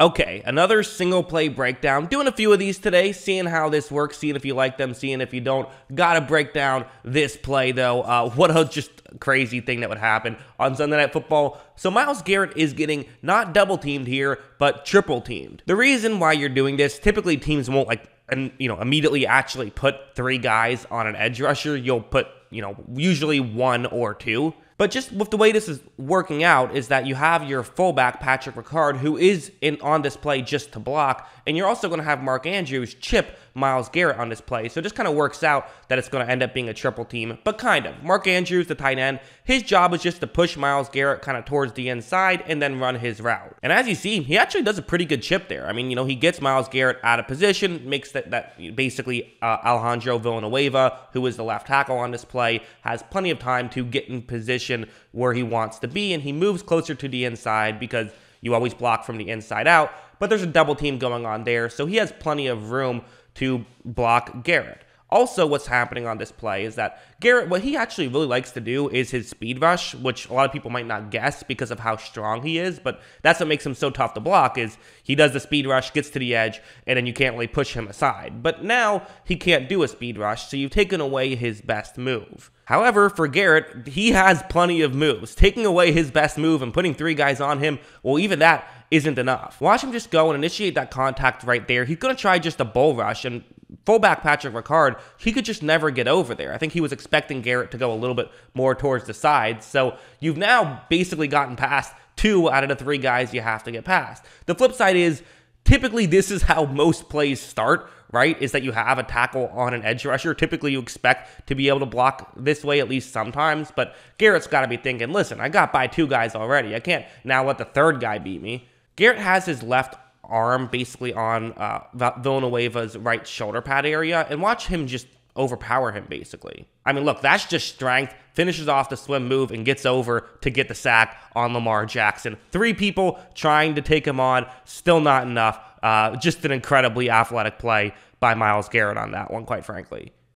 Okay, another single play breakdown. Doing a few of these today, seeing how this works, seeing if you like them, seeing if you don't. Gotta break down this play though. Uh, what a just crazy thing that would happen on Sunday Night Football. So Myles Garrett is getting not double teamed here, but triple teamed. The reason why you're doing this, typically teams won't like and you know immediately actually put three guys on an edge rusher. You'll put you know usually one or two. But just with the way this is working out is that you have your fullback Patrick Ricard who is in on this play just to block, and you're also going to have Mark Andrews chip Myles Garrett on this play. So it just kind of works out that it's going to end up being a triple team, but kind of. Mark Andrews, the tight end, his job is just to push Myles Garrett kind of towards the inside and then run his route. And as you see, he actually does a pretty good chip there. I mean, you know, he gets Myles Garrett out of position, makes that that basically uh, Alejandro Villanueva, who is the left tackle on this play, has plenty of time to get in position where he wants to be, and he moves closer to the inside because you always block from the inside out. But there's a double team going on there, so he has plenty of room to block Garrett. Also, what's happening on this play is that Garrett, what he actually really likes to do is his speed rush, which a lot of people might not guess because of how strong he is, but that's what makes him so tough to block is he does the speed rush, gets to the edge, and then you can't really push him aside. But now he can't do a speed rush, so you've taken away his best move. However, for Garrett, he has plenty of moves. Taking away his best move and putting three guys on him, well, even that isn't enough. Watch him just go and initiate that contact right there. He's going to try just a bull rush, and fullback Patrick Ricard, he could just never get over there. I think he was expecting Garrett to go a little bit more towards the side. So you've now basically gotten past two out of the three guys you have to get past. The flip side is typically this is how most plays start, right? Is that you have a tackle on an edge rusher. Typically you expect to be able to block this way at least sometimes, but Garrett's got to be thinking, listen, I got by two guys already. I can't now let the third guy beat me. Garrett has his left arm basically on uh, Villanueva's right shoulder pad area and watch him just overpower him basically. I mean, look, that's just strength. Finishes off the swim move and gets over to get the sack on Lamar Jackson. Three people trying to take him on, still not enough. Uh, just an incredibly athletic play by Myles Garrett on that one, quite frankly.